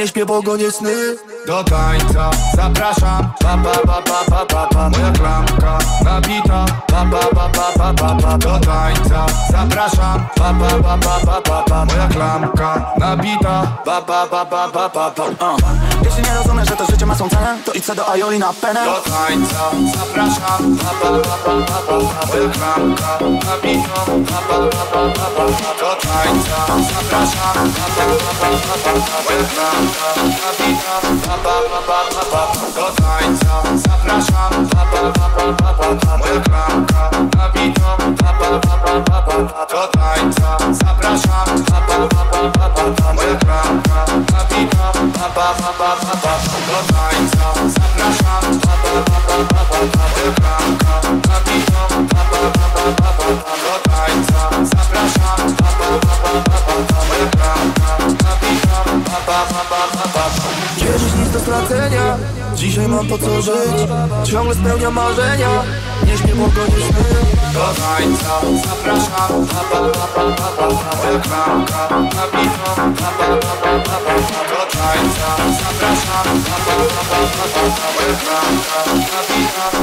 nie śpię, bo go nie sny Do tańca zapraszam Pa pa pa pa pa pa pa Moja klamka nabita Pa pa pa pa pa pa pa Do tańca zapraszam Pa pa pa pa pa pa pa Moja klamka nabita Pa pa pa pa pa pa pa uh. Jeśli nie rozumiesz, że to życie ma swą cenę To idź do Ajoli na penę Do tańca zapraszam Hapa, hapa, hapa, moja klamka Kapitan, hapa, hapa, hapa Do tańca zapraszam Hapa, hapa, hapa, moja klamka Kapitan, hapa, hapa, hapa Do tańca zapraszam Hapa, hapa, hapa, moja klamka Kapitan, hapa, hapa, hapa Do tańca zapraszam Hapa, hapa, hapa, moja klamka Kapitan, hapa, hapa stracenia Dzisiaj mam po co żyć Ciągle spełniam marzenia Nie śpię, bo go nie śpię Do tańca zapraszam Papa, papa, papa, papa, klamka Napitą, papa, papa, Thank you.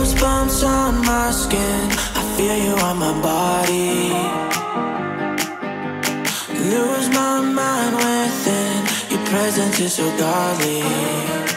goosebumps on my skin. I feel you on my body. Lose my mind within. Your presence is so godly.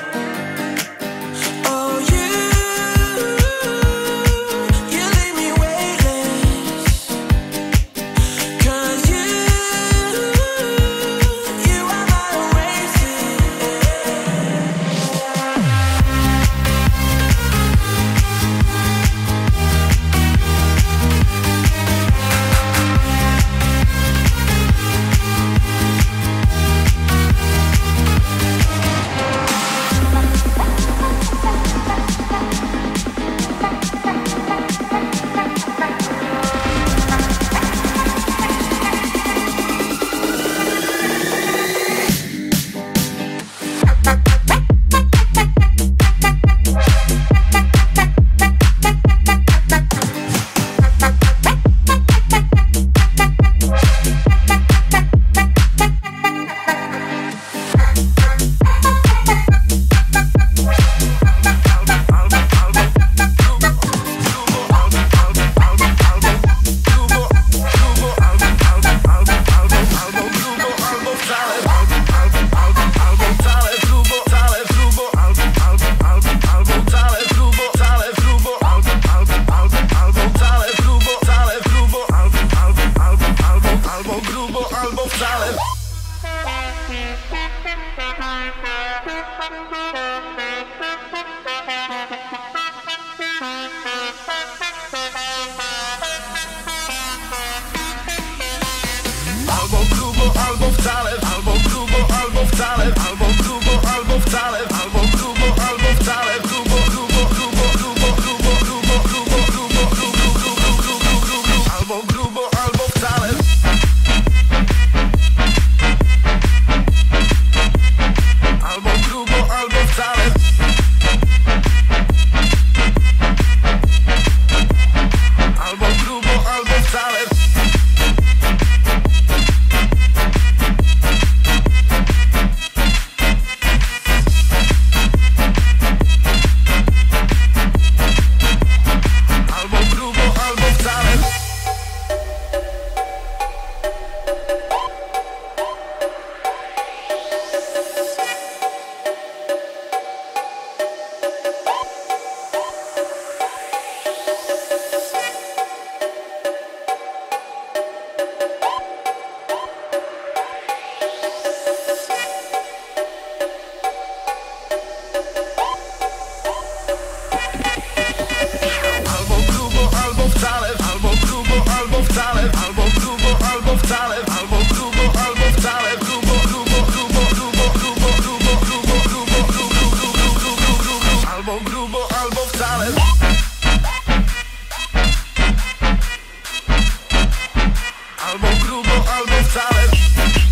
all albo time.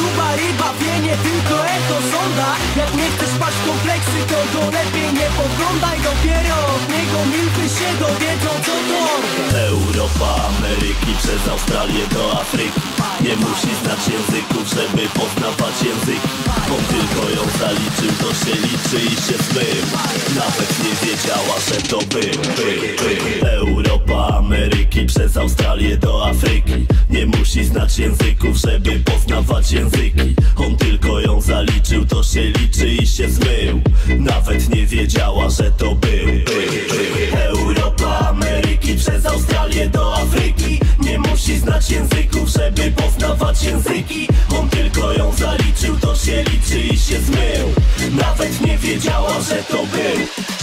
Gruba ryba wie nie tylko eto sonda. Jak nie chcesz paść kompleksy to go lepiej nie poglądaj. Dopiero od niego milfy się dowiedzą co to Europa, Ameryki przez Australię do Afryki. Nie musi znać języków, żeby poznawać języki Bo tylko ją zaliczył to się liczy i się zmył. Nawet nie wiedziała, że to był, był, był Europa, Ameryki przez Australię do Afryki. Nie musi znać języków, żeby poznawać języki on tylko ją zaliczył, to się liczy i się zmył. Nawet nie wiedziała, że to był Europa, Ameryki, przez Australię do Afryki. Nie musi znać języków, żeby poznawać języki. On tylko ją zaliczył, to się liczy i się zmył. Nawet nie wiedziała, że to był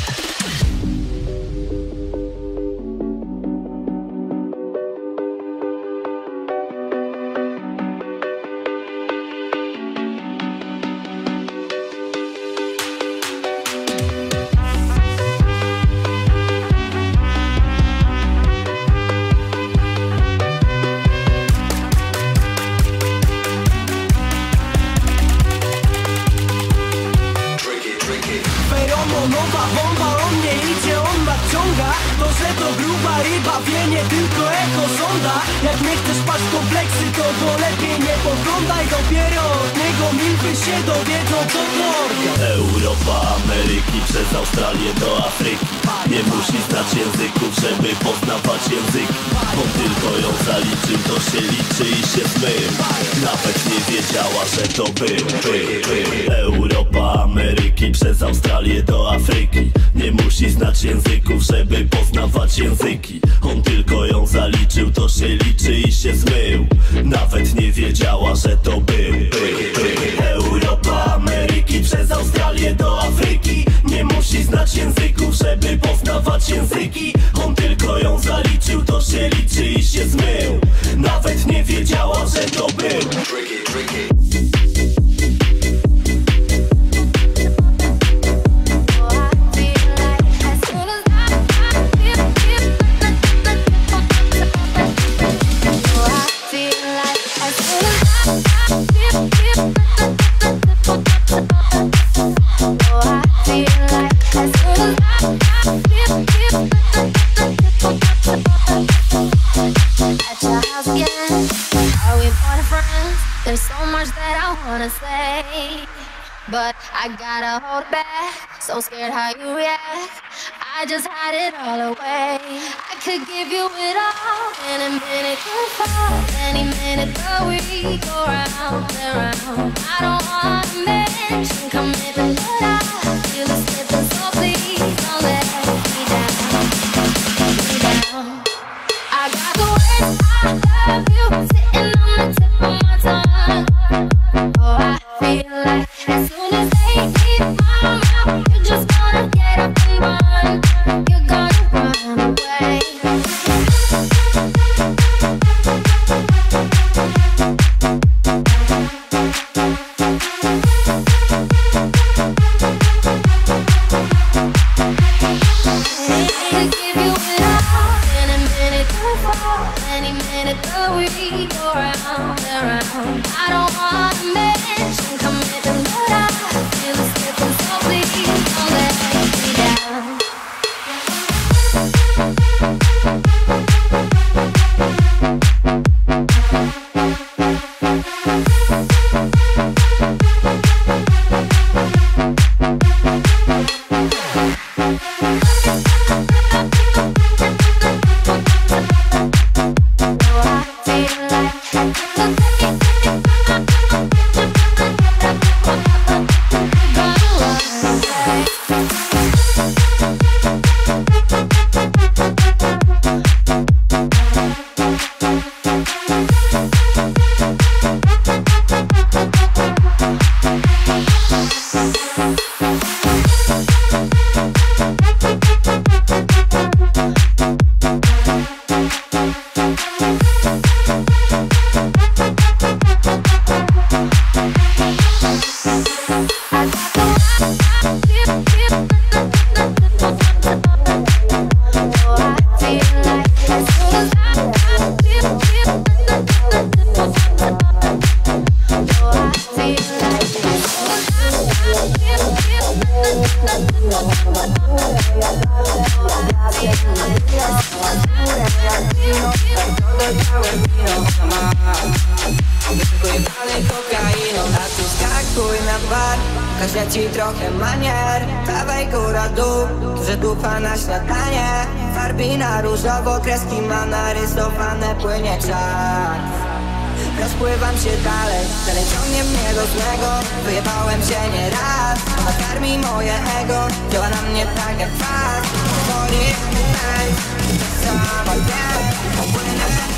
zmył Nawet nie wiedziała, że to był, był, był Europa, Ameryki, przez Australię do Afryki. Nie musi znać języków, żeby poznawać języki. On tylko ją zaliczył, to się liczy i się zmył. Nawet nie wiedziała, że to był, był, był Europa, Ameryki, przez Australię do Afryki Nie musi znać języków, żeby poznawać języki. On tylko ją zaliczył, to się liczy i się zmył. Nawet nie wiedziała, że to był. At But I gotta hold back. So scared how you react. I just hide it all away. I could give you it all in a minute. Could fall any minute, but we go round and round. I don't wanna mention commitment, but I feel it slipping. So please don't let me down. Me down. I got the words I love you real life. As soon as they get Pokażę ci trochę manier. Dawaj góra dół Że dupa na śniadanie. Farbi na różowo Kreski ma narysowane Płynie czas Rozpływam się dalej Dalej ciągnie mnie do złego Wyjebałem się nieraz Ona karmi moje ego. Działa na mnie tak jak gdzieś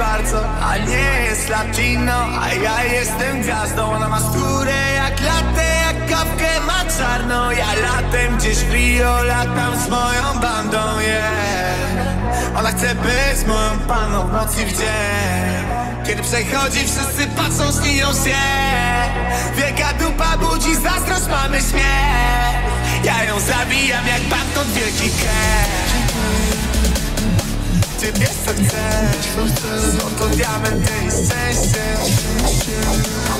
bardzo A nie jest latino, a ja jestem gwiazdą. Ona ma skórę jak latte, jak kawkę ma czarną. Ja latem gdzieś w Rio, latam z moją bandą, yeah. Ona chce być moją panną w nocy w dzień. Kiedy przechodzi, wszyscy patrzą, śniją się. Wielka dupa budzi zazdrość, mamy śmiech. Ja ją zabijam jak banknot wielki cash co chcesz? Złoto, diamenty i szczęście.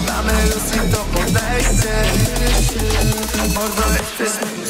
Mamy ludzkie to podejście. Mordo, jesteśmy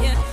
Yeah.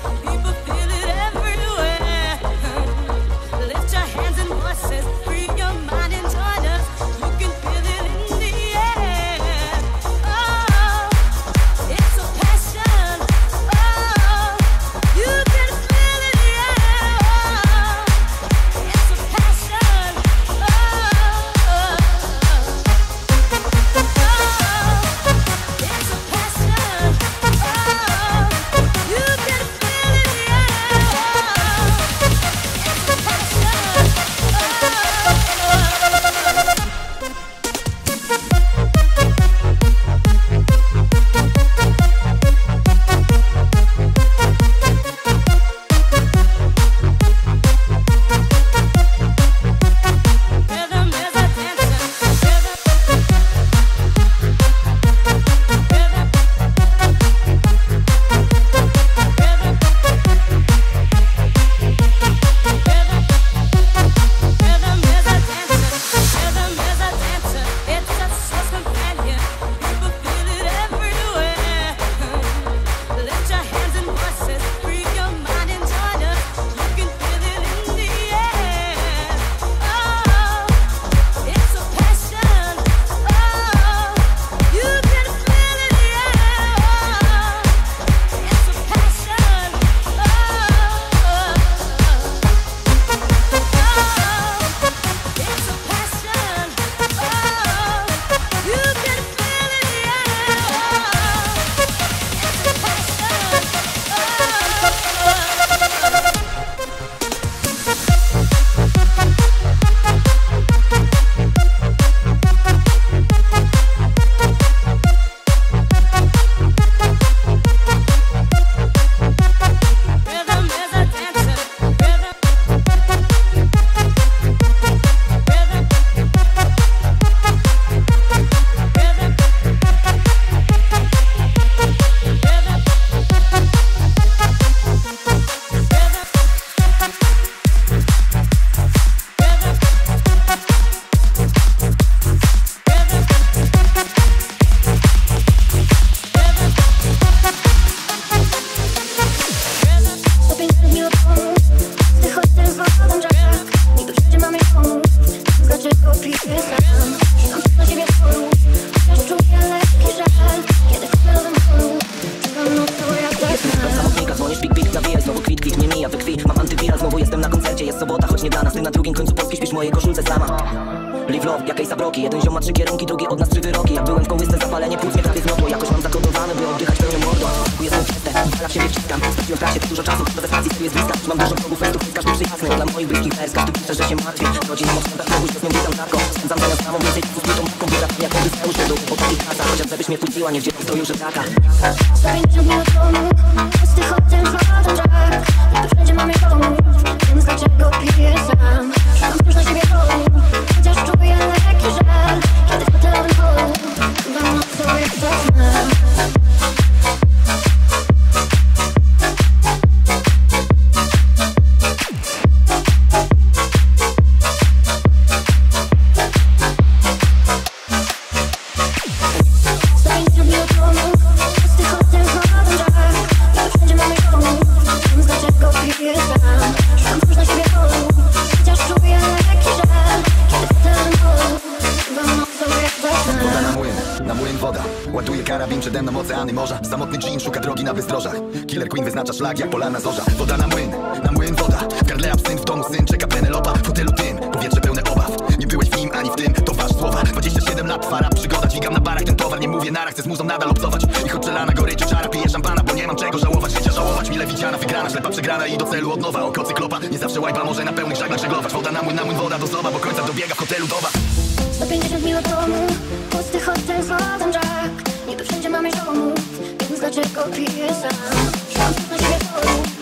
Szlak jak polana zorza Woda na młyn, na młyn woda. W gardle absynt, w domu syn, czeka Penelopa. W hotelu tym, powietrze pełne obaw. Nie byłeś w nim, ani w tym, to wasz słowa. 27 lat, twara przygoda Dźwigam na barach ten towar, nie mówię nara Chcę z muzą nadal obcować. Ich odczelana goryczy czara Piję szampana, bo nie mam czego żałować. Życia żałować, mile widziana, wygrana Ślepa przegrana i do celu od nowa. Oko cyklopa, nie zawsze łajba może na pełnych żaglach żeglować. Woda na młyn, na młyn, woda do zdoba Bo końca dobiega w hotelu doba. 150 minut domu Pusty hotel, żaden drag Niby wszędzie mamy Więc dlaczego piję sam Mam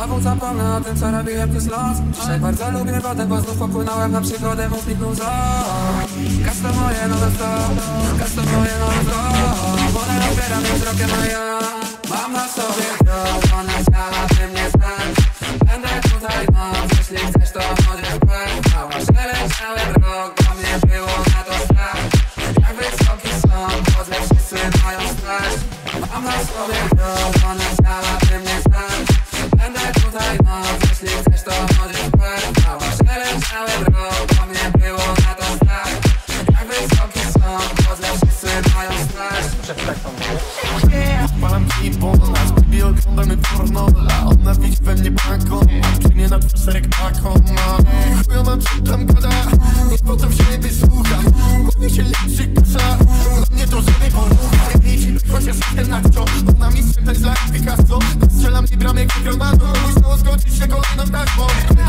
Znowu zapomnę o tym, co robiłem przez noc Dzisiaj bardzo lubię wodę, bo znów popłynąłem na przygodę Mów mi knuzą Gaz to moje nowe Gaz to moje nowe sto. Woda rozbiera mnie wzrokiem, a ja Mam na sobie grog Ona chciałaby mnie znać Będę tutaj noc Jeśli chcesz, to możesz płeć Mała przeleciały drog Bo mnie było na to strach Jak wysoki są Chodzę, wszyscy mają strach Mam na sobie grog Ona chciałaby serek taką ma. Chuj ona czytam gada? I potem się nie wysłucha Głowie się liczy kasza Dla mnie to żadnej porucha Jeśli chociaż jestem na co? Ona mi ten zlak Picasso. Strzelam mi bramek jak Romano. Musiało skończyć się kolejną taśmą Kiedy